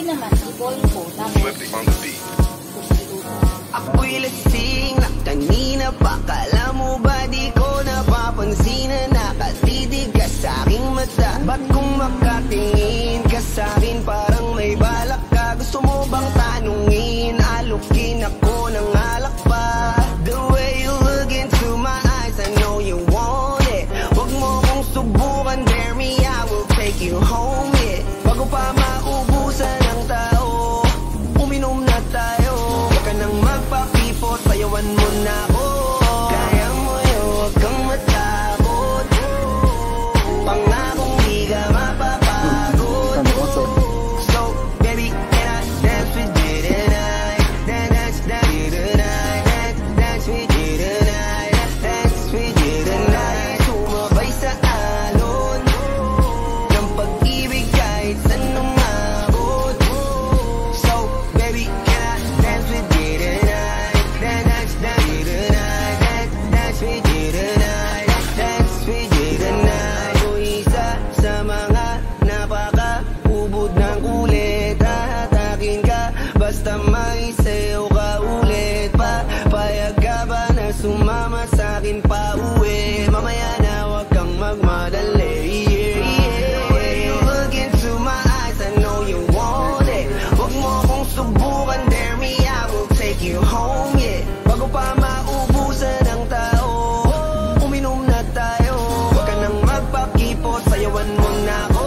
Pwede naman, i-boil po. Swiftly on the beat. Ako'y lasing na kanina pa Kala mo ba di ko napapansin na nakatitig ka sa aking mata Ba't kung makatingin ka sa akin parang may balak ka Gusto mo bang tanungin? Alukin ako ng alak pa The way you look into my eyes I know you want it Huwag mo kong subukan, dare me I will take you home sayawan mo na ako sumama sa'kin pa uwi. Mamaya na wag kang magmadali. You look into my eyes, I know you want it. Huwag mo akong subukan, dare me, I will take you home, yeah. Bago pa maubusan ang tao Uminom na tayo. Huwag magpakipot, sayawan mo na ako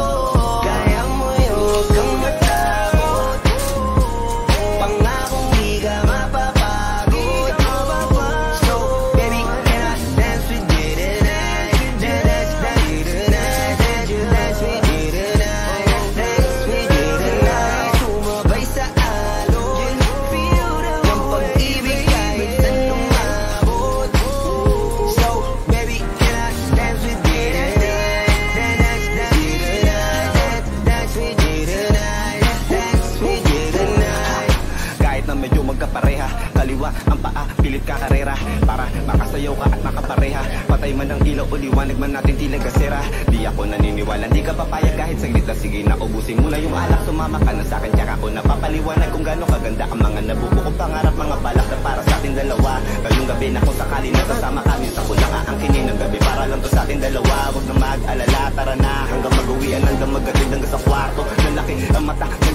ang paa, pilit ka karera Para makasayaw ka at makapareha. Patay man ang ilaw o liwanag man natin tila gasera Di ako naniniwala, di ka papayag kahit saglit na Sige na ubusin mo na yung alak. Sumama ka na sa'kin, tsaka ako napapaliwanag Kung gano'ng kaganda ang mga nabubukong pangarap. Mga balak na para sa ating dalawa. Ngayong gabi na kung sakali na kasama kami Sa kulaka ang kinin ng gabi. Para lang to sa ating dalawa. Huwag na mag-alala, tara na. Hanggang mag-uwian, hanggang magatid hanggang sa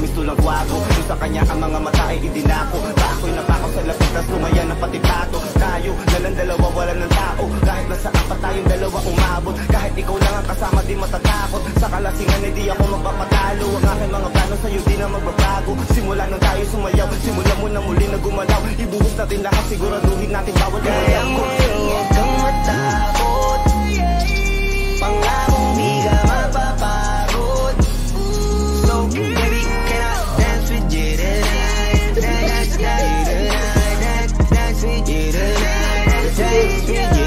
misto lang kwago Yung sa kanya ang mga mata ay idinako. Pa ako'y napako sa lapit na sumaya ng pati pato Tayo, nalang dalawa, wala ng tao. Kahit nasa apat tayong dalawa umabot. Kahit ikaw lang ang kasama, di matatakot. Sa kalasingan, hindi ako magpapatalo. Ang aking mga plano sa'yo, di na magbabago. Simula nung tayo sumayaw, simula mo na muli na gumalaw. Ibuhos natin lahat, siguraduhin natin bawat Kaya yeah.